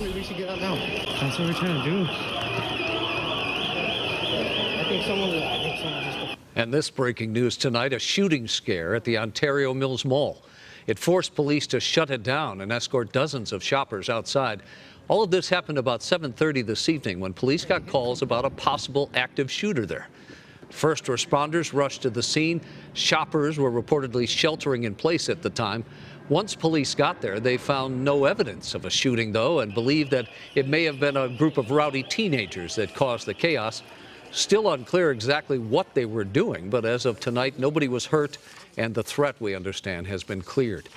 think we should get out now. That's what we're trying to do. I think someone. I think someone just. And this breaking news tonight a shooting scare at the Ontario Mills Mall. It forced police to shut it down and escort dozens of shoppers outside. All of this happened about 7:30 this evening when police got calls about a possible active shooter there. First responders rushed to the scene. Shoppers were reportedly sheltering in place at the time. Once police got there, they found no evidence of a shooting, though, and believe that it may have been a group of rowdy teenagers that caused the chaos. Still unclear exactly what they were doing, but as of tonight, nobody was hurt, and the threat, we understand, has been cleared.